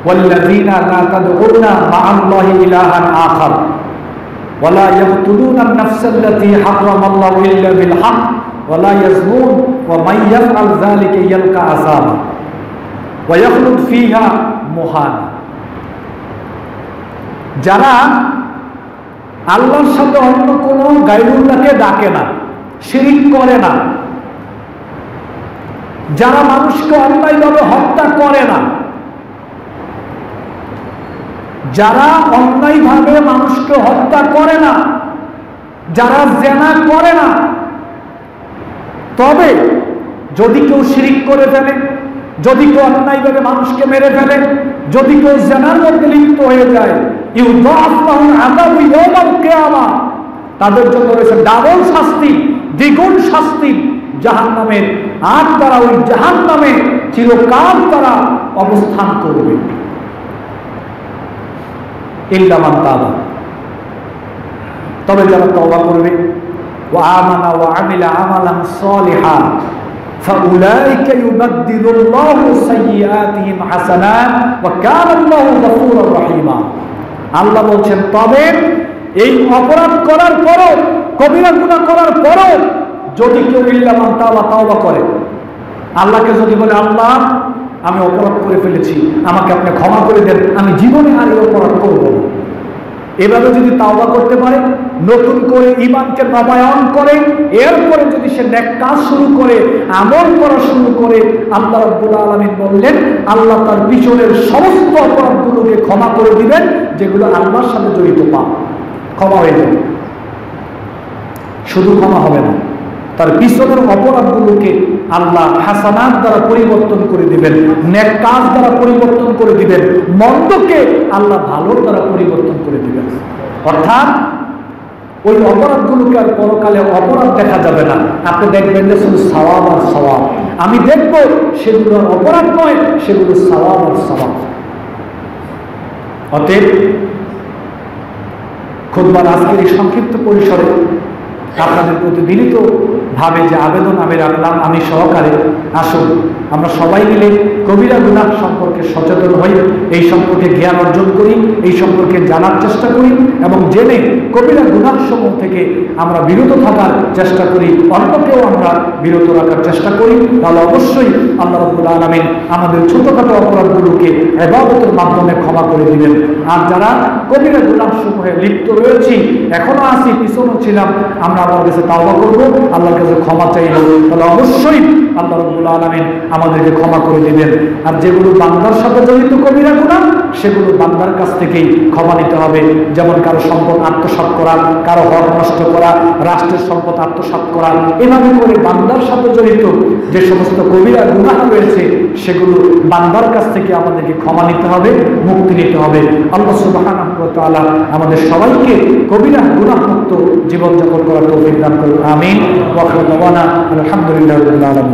والذين لا تدعون مع الله إلها آخر ولا يقتلون النفس التي حرم الله إلا بالحق ولا يزنون ومن يفعل ذلك يلقى عذابا ويخلد فيها مهانا যারা আল্লাহর সাথে অন্য কোন গাইরুল্লাহকে ডাকে না শিরিক করে না যারা মানুষকে অন্যায়ভাবে হত্যা করে না যারা অন্যায়ভাবে মানুষকে হত্যা করে না, যারা জেনা করে না, তবে যদি কেউ শিরিক করে ফেলে, যদি কেউ অন্যায়ভাবে মানুষকে মেরে ফেলে, যদি কেউ জেনার মধ্যে লিপ্ত হয়ে যায় তাদের জন্য রয়েছে ডাবল শাস্তি, দ্বিগুণ শাস্তি জাহান নামের আর তারা ওই জাহান নামে চিরকাল তারা অবস্থান করবে। ইল্লামান তাবা তবে যারা তওবা করবে ও আমানা ও আমিলা আমালান সলিহা فأولئك يبدل الله سيئاتهم حسنات وكان الله غفورا رحيما আল্লাহ বলছেন তবে এই অপরাধ করার পরও কবিরা গুনাহ করার পরও যদি কেউ ইল্লামান তাওবা তাওবা করে আল্লাহকে যদি বলে আল্লাহ আমি অপরাধ করে ফেলেছি, আমাকে আপনি ক্ষমা করে দেন, আমি জীবনে আর এই অপরাধ করব এভাবে যদি তাওবা করতে পারে, নতুন করে ইমানকে নবায়ন করে, এরপরে যদি সে নেক কাজ শুরু করে, আমল করা শুরু করে, আল্লাহ রব্বুল আলমিন বললেন, আল্লাহ তার পিছনের সমস্ত অপরাধগুলোকে ক্ষমা করে দিবেন, যেগুলো আল্লাহর সাথে জড়িত পা। ক্ষমা হয়ে যাবে। শুধু ক্ষমা হবে না, তার পিছনের অপরাধগুলোকে আল্লাহ হাসানাত দ্বারা পরিবর্তন করে দিবেন, নেক কাজ দ্বারা পরিবর্তন করে দিবেন, মন্দকে আল্লাহ ভালোর দ্বারা পরিবর্তন করে দিবেন। অর্থাৎ ওই অপরাধগুলোকে আর পরকালে অপরাধ দেখা যাবে না। আপনি দেখবেন যে শুধু সওয়াব আর সওয়াব। আমি দেখব সেগুলো অপরাধ নয়, সেগুলো সওয়াব আর সওয়াব। অতএব খুববার আজকের এই সংক্ষিপ্ত পরিসরে আপনাদের প্রতি বিনীত ভাবে যে আবেদন আমি রাখলাম আমি সহকারে আসুন। আমরা সবাই মিলে কবিরা গুনাহ সম্পর্কে সচেতন হই, এই সম্পর্কে জ্ঞান অর্জন করি, এই সম্পর্কে জানার চেষ্টা করি এবং জেনে কবিরা গুনাহ সমূহ থেকে আমরা বিরত থাকার চেষ্টা করি অন্যকেও আমরা বিরত রাখার চেষ্টা করি। তাহলে অবশ্যই আল্লাহ রব্বুল আলমিন আমাদের ছোটখাটো অপরাধগুলোকে এবাদতের মাধ্যমে ক্ষমা করে দিবেন। আর যারা কবিরা গুনাহ সমূহে লিপ্ত রয়েছি, এখনও আছি পিছনও ছিলাম, আমরা আল্লাহর কাছে তাওবা করব, আল্লাহর কাছে ক্ষমা চাইব। তাহলে অবশ্যই আল্লাহ রব্বুল আলমিন আমাদেরকে ক্ষমা করে দিবেন। আর যেগুলো বান্দার সাথে জড়িত কবিরা গুণা সেগুলো বান্দার কাছ থেকেই ক্ষমা নিতে হবে। যেমন কারও সম্পদ আত্মসাৎ করা, কারও হক নষ্ট করা, রাষ্ট্রের সম্পদ আত্মসাৎ করা, এভাবে করে বান্দার সাথে জড়িত যে সমস্ত কবিরা গুণা রয়েছে, সেগুলো বান্দার কাছ থেকে আমাদেরকে ক্ষমা নিতে হবে, মুক্তি নিতে হবে। আল্লাহ সুবাহ আমাদের সবাইকে কবিরা গুণা মুক্ত জীবনযাপন করার তৌফিক দান করুন। আমিন। ওয়াকর আলহামদুলিল্লাহ আলম